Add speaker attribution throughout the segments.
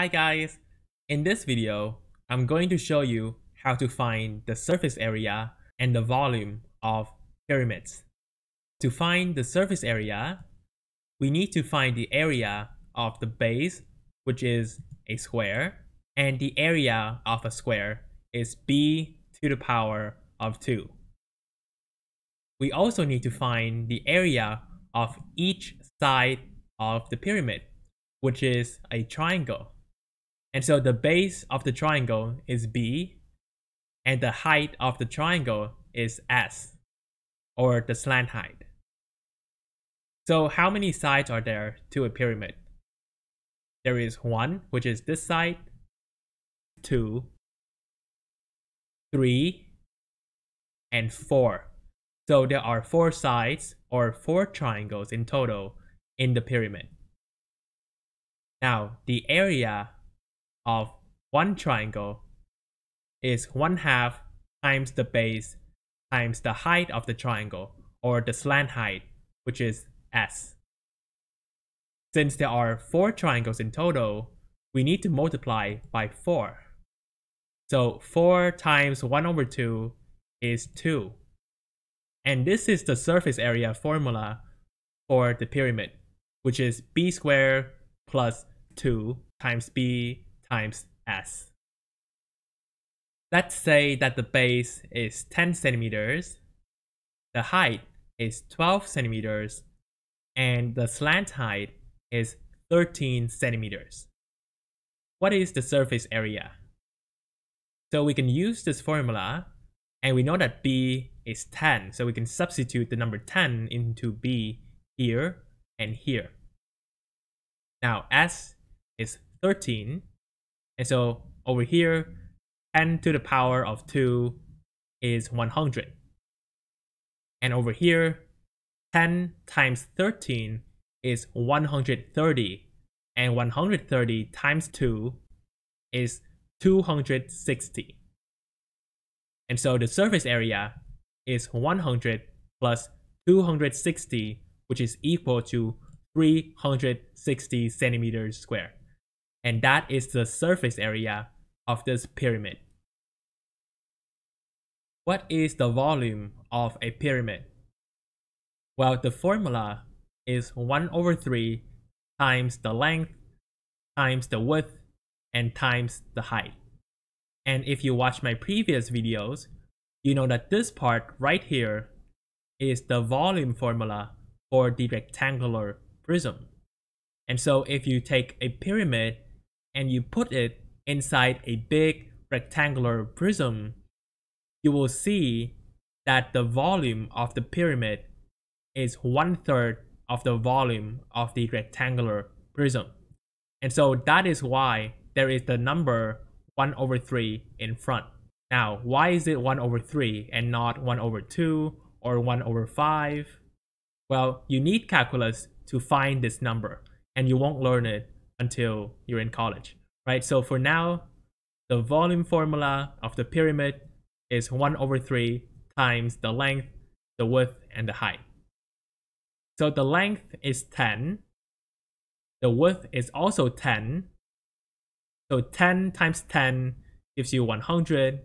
Speaker 1: Hi guys! In this video, I'm going to show you how to find the surface area and the volume of pyramids. To find the surface area, we need to find the area of the base, which is a square, and the area of a square is b to the power of 2. We also need to find the area of each side of the pyramid, which is a triangle. And so the base of the triangle is b, and the height of the triangle is s, or the slant height. So how many sides are there to a pyramid? There is one, which is this side, two, three, and four. So there are four sides or four triangles in total in the pyramid. Now, the area of one triangle is one half times the base times the height of the triangle or the slant height, which is s. Since there are four triangles in total, we need to multiply by 4. So 4 times 1 over 2 is 2. And this is the surface area formula for the pyramid, which is b squared plus 2 times b times s. Let's say that the base is 10 centimeters, the height is 12 centimeters, and the slant height is 13 centimeters. What is the surface area? So we can use this formula and we know that b is 10, so we can substitute the number 10 into b here and here. Now s is 13, and so over here, 10 to the power of 2 is 100. And over here, 10 times 13 is 130 and 130 times 2 is 260. And so the surface area is 100 plus 260 which is equal to 360 centimeters square. And that is the surface area of this pyramid. What is the volume of a pyramid? Well, the formula is 1 over 3 times the length times the width and times the height. And if you watch my previous videos, you know that this part right here is the volume formula for the rectangular prism. And so if you take a pyramid and you put it inside a big rectangular prism, you will see that the volume of the pyramid is one third of the volume of the rectangular prism. And so that is why there is the number 1 over 3 in front. Now, why is it 1 over 3 and not 1 over 2 or 1 over 5? Well, you need calculus to find this number, and you won't learn it until you're in college, right? So for now, the volume formula of the pyramid is 1 over 3 times the length, the width, and the height. So the length is 10. The width is also 10. So 10 times 10 gives you 100.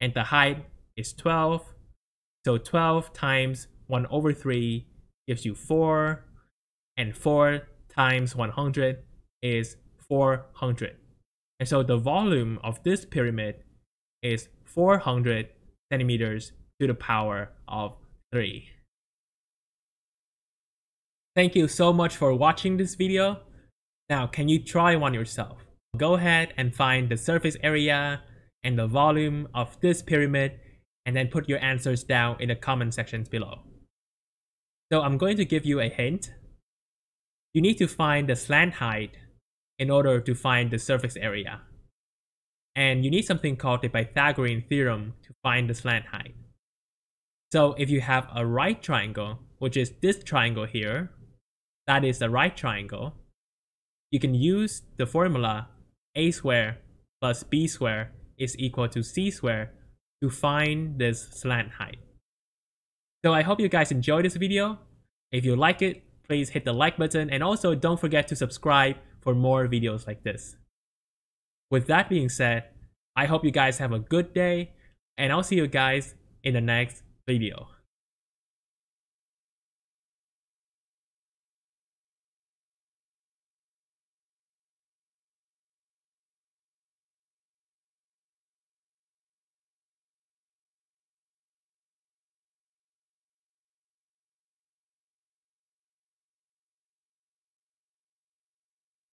Speaker 1: And the height is 12. So 12 times 1 over 3 gives you 4. And 4 times 100 is 400. And so the volume of this pyramid is 400 centimeters to the power of 3. Thank you so much for watching this video. Now, can you try one yourself? Go ahead and find the surface area and the volume of this pyramid and then put your answers down in the comment sections below. So I'm going to give you a hint. You need to find the slant height in order to find the surface area. And you need something called the Pythagorean theorem to find the slant height. So if you have a right triangle, which is this triangle here, that is the right triangle, you can use the formula a squared plus b squared is equal to c squared to find this slant height. So I hope you guys enjoyed this video. If you like it, please hit the like button and also don't forget to subscribe for more videos like this. With that being said, I hope you guys have a good day and I'll see you guys in the next video.